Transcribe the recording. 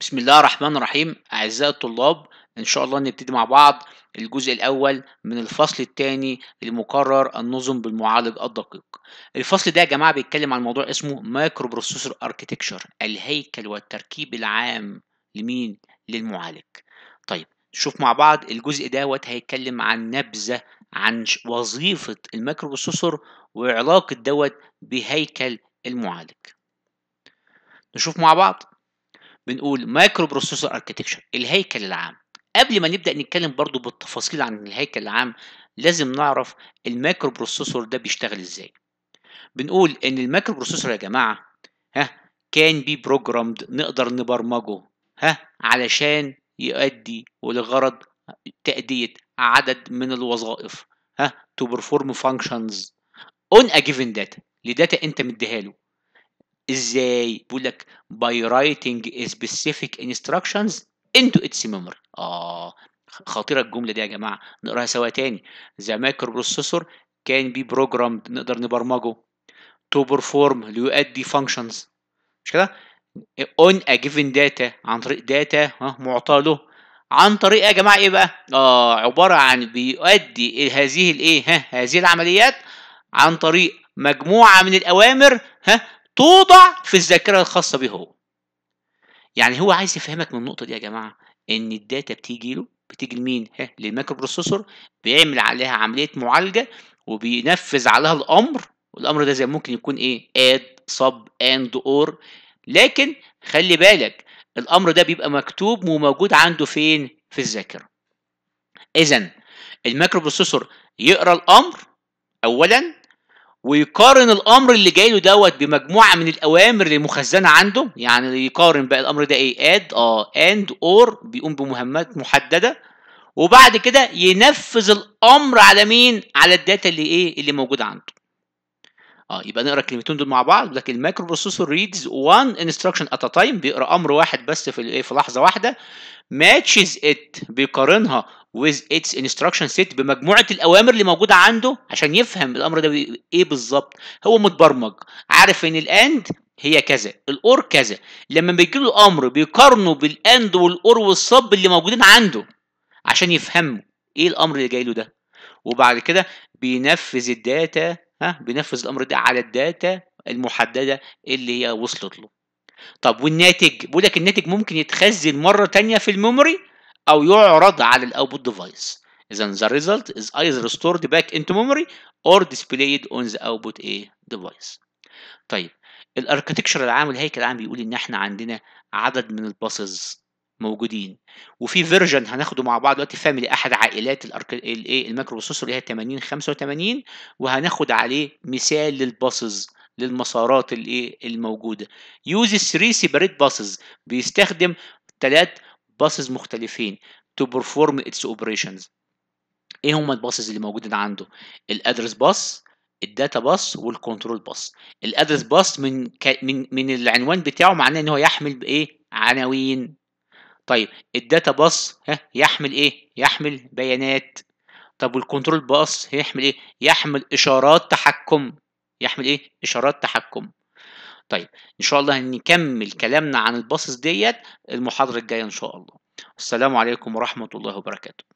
بسم الله الرحمن الرحيم. أعزائي الطلاب إن شاء الله نبتدي مع بعض الجزء الأول من الفصل الثاني لمقرر النظم بالمعالج الدقيق. الفصل ده يا جماعة بيتكلم عن موضوع اسمه microprocessor architecture الهيكل والتركيب العام لمين؟ للمعالج. طيب نشوف مع بعض الجزء دوت هيتكلم عن نبذة عن وظيفة ال microprocessor وعلاقة دوت بهيكل المعالج. نشوف مع بعض. بنقول microprocessor architecture الهيكل العام. قبل ما نبدأ نتكلم برضو بالتفاصيل عن الهيكل العام لازم نعرف ال microprocessor ده بيشتغل إزاي. بنقول إن ال microprocessor يا جماعة ها can be programmed نقدر نبرمجه ها علشان يؤدي ولغرض تأدية عدد من الوظائف ها to perform functions on a given data. ل data أنت مديها له. إزاي بيقول لك by writing specific instructions into its memory. آه خطيرة الجملة دي يا جماعة نقراها سوا تاني. The microprocessor can be programmed نقدر نبرمجه. To perform ليؤدي functions. مش كده؟ on a given data عن طريق data معطى له. عن طريق يا جماعة إيه بقى؟ آه عبارة عن بيؤدي هذه الإيه؟ ها هذه العمليات عن طريق مجموعة من الأوامر ها توضع في الذاكرة الخاصة به هو. يعني هو عايز يفهمك من النقطة دي يا جماعة إن ال data بتيجي له بتيجي لمين؟ ها لل microprocessor بيعمل عليها عملية معالجة وبينفذ عليها الأمر والأمر ده زي ممكن يكون إيه؟ add sub and or لكن خلي بالك الأمر ده بيبقى مكتوب وموجود عنده فين؟ في الذاكرة. اذا ال microprocessor يقرأ الأمر اولا ويقارن الأمر اللي جاي له دوت بمجموعة من الأوامر اللي مخزنة عنده. يعني يقارن بقى الأمر ده إيه؟ add آه and or بيقوم بمهمات محددة. وبعد كده ينفذ الأمر على مين؟ على ال data اللي إيه؟ اللي موجودة عنده. آه يبقى نقرأ الكلمتين دول مع بعض. لكن ال microprocessor reads one instruction at time بيقرأ أمر واحد بس في الايه في لحظة واحدة. matches it بيقارنها with its instruction set بمجموعة الأوامر اللي موجودة عنده عشان يفهم الأمر ده إيه بالظبط. هو متبرمج عارف إن ال and هي كذا ال or كذا. لما بيجي له أمر بيقارنه بال and وال or وال sub اللي موجودين عنده عشان يفهموا إيه الأمر اللي جاي له ده. وبعد كده بينفذ ال data ها بينفذ الأمر ده على ال data المحددة اللي هي وصلت له. طب والناتج؟ بيقول لك الناتج ممكن يتخزن مرة تانية في ال memory أو يعرض على ال output device اذا the result is either stored back into memory or displayed on the output a device. طيب ال architecture العام الهيكل العام بيقول إن إحنا عندنا عدد من ال buses موجودين. وفي version هناخده مع بعض دلوقتي family أحد عائلات. الايه ال microprocessor اللي هي 80 85 وهناخد عليه مثال لل buses للمسارات الايه الموجودة. use 3 separate buses بيستخدم ثلاث buses مختلفين to perform its operations. إيه هم ال buses اللي موجودين عنده؟ الأدرس باس الداتا باس والكنترول باس الأدرس باس من ك... من من العنوان بتاعه معناه إن هو يحمل بإيه؟ عناوين. طيب ال data bus ها يحمل إيه؟ يحمل بيانات. طب وال control bus يحمل إيه؟ يحمل إشارات تحكم. يحمل إيه؟ إشارات تحكم. طيب إن شاء الله هنكمل كلامنا عن ال buses ديت المحاضرة الجاية إن شاء الله. السلام عليكم ورحمة الله وبركاته.